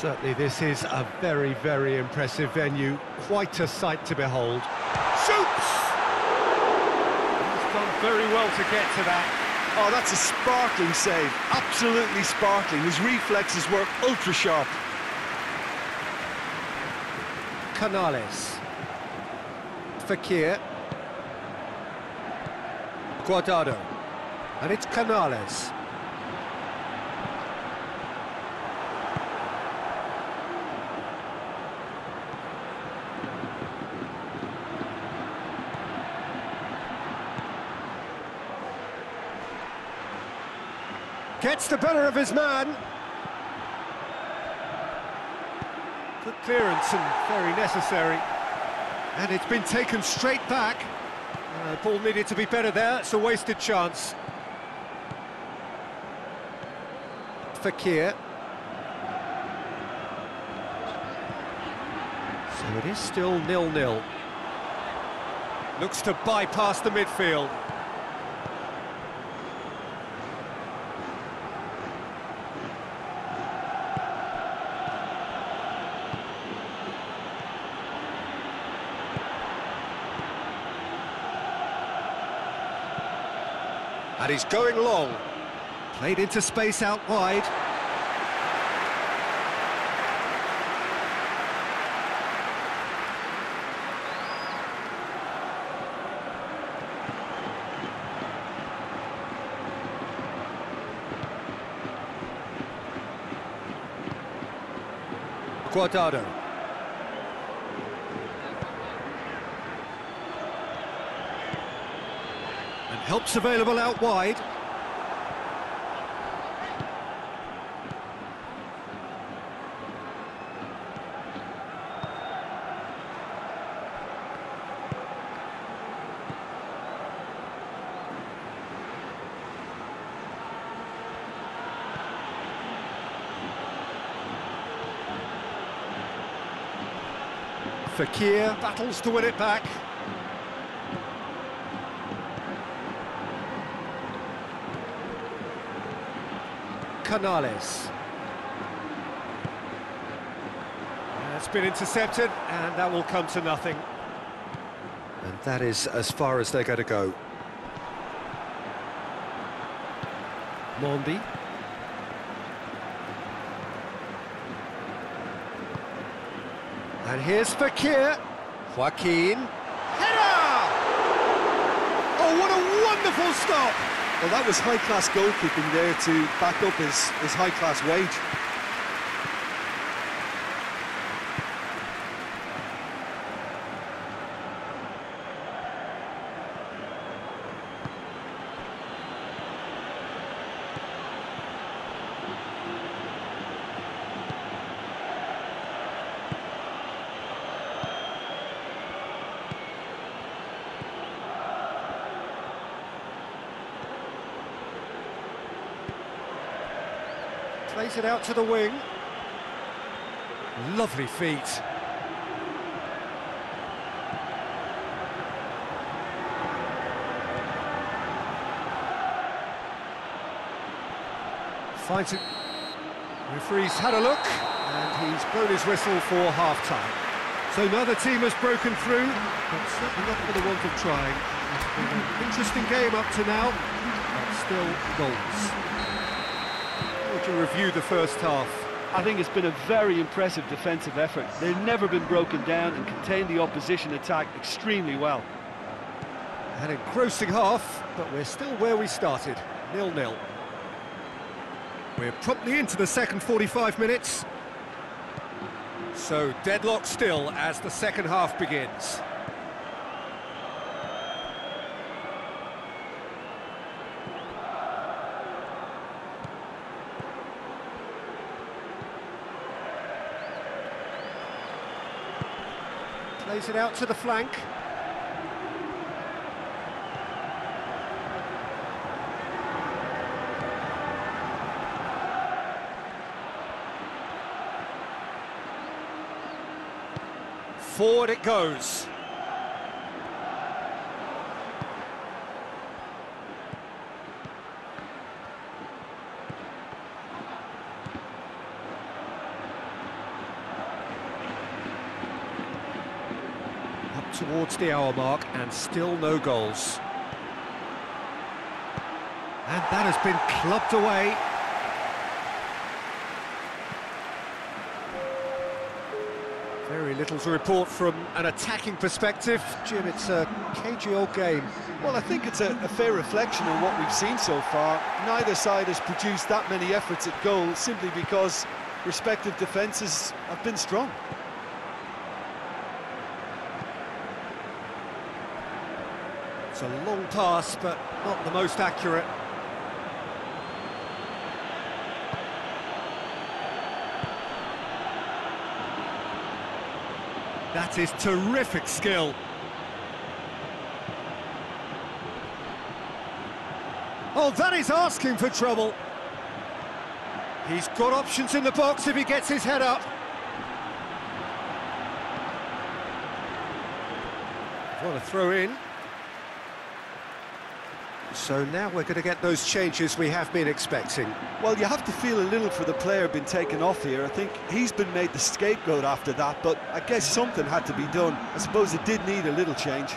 Certainly this is a very, very impressive venue. Quite a sight to behold. Shoots! He's done very well to get to that. Oh, that's a sparkling save. Absolutely sparkling. His reflexes were ultra sharp. Canales. Fekir. Guardado. And it's Canales. Gets the better of his man. Good clearance and very necessary. And it's been taken straight back. Uh, ball needed to be better there, it's a wasted chance. Fekir. So it is still nil-nil. Looks to bypass the midfield. And he's going long. Played into space out wide. Guardado. Helps available out wide. Fekir battles to win it back. Canales. It's been intercepted, and that will come to nothing. And that is as far as they're going to go. Mondi. And here's Fekir. Joaquin. Header! Oh, what a wonderful stop! Well, that was high-class goalkeeping there to back up his, his high-class wage. Plays it out to the wing. Lovely feet. Finds it. Referee's had a look, and he's blown his whistle for half-time. So neither team has broken through, but certainly not for the want of trying. It's been an interesting game up to now, but still goals. You review the first half? I think it's been a very impressive defensive effort. They've never been broken down and contained the opposition attack extremely well. An engrossing half, but we're still where we started, nil-nil. We're promptly into the second 45 minutes. So deadlock still as the second half begins. Plays it out to the flank. Forward it goes. Up towards the hour mark and still no goals. And that has been clubbed away. Very little to report from an attacking perspective. Jim, it's a cagey old game. Well, I think it's a, a fair reflection on what we've seen so far. Neither side has produced that many efforts at goal simply because respective defences have been strong. It's a long pass, but not the most accurate. That is terrific skill. Oh, that is asking for trouble. He's got options in the box if he gets his head up. What a throw in. So now we're going to get those changes we have been expecting. Well, you have to feel a little for the player being taken off here. I think he's been made the scapegoat after that, but I guess something had to be done. I suppose it did need a little change.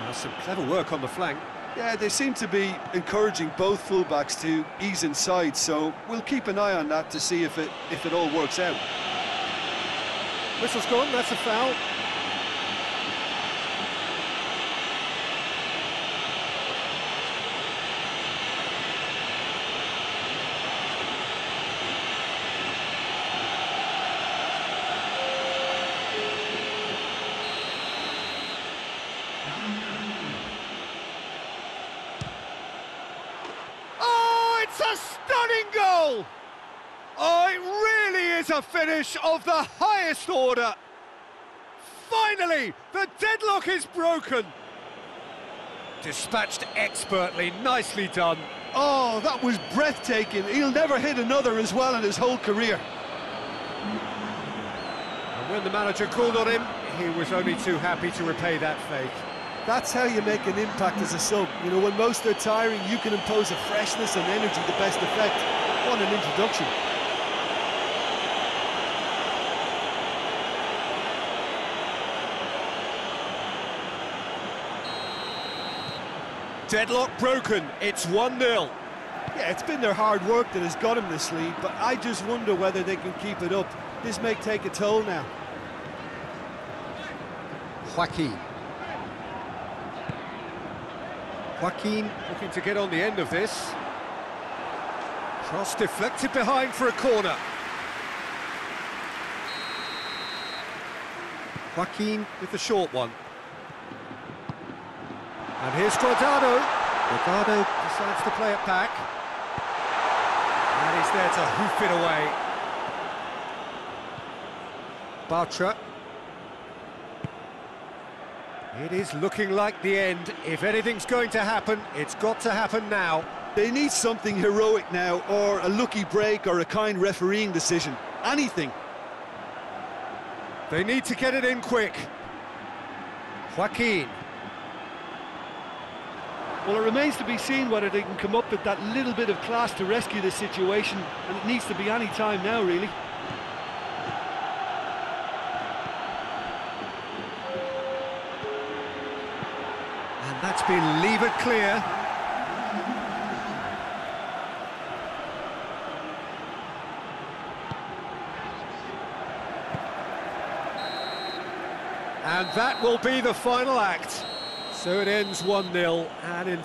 Well, some clever work on the flank. Yeah, they seem to be encouraging both fullbacks to ease inside, so we'll keep an eye on that to see if it if it all works out. Whistle's gone, that's a foul. Oh, it's a stunning goal! Oh, it really is a finish of the highest order. Finally, the deadlock is broken. Dispatched expertly, nicely done. Oh, that was breathtaking. He'll never hit another as well in his whole career. And when the manager called on him, he was only too happy to repay that faith. That's how you make an impact as a sub. You know, when most are tiring, you can impose a freshness and energy to best effect. What an introduction. Deadlock broken, it's 1-0. Yeah, it's been their hard work that has got them this lead, but I just wonder whether they can keep it up. This may take a toll now. Joaquin. Joaquin looking to get on the end of this. Cross deflected behind for a corner. Joaquin with the short one. And here's Guardado. Guardado decides to play it back. And he's there to hoof it away. Bartra. It is looking like the end. If anything's going to happen, it's got to happen now. They need something heroic now, or a lucky break, or a kind refereeing decision. Anything. They need to get it in quick. Joaquin. Well, it remains to be seen whether they can come up with that little bit of class to rescue this situation, and it needs to be any time now, really. And that's been levered clear. And that will be the final act. So it ends 1-0, and in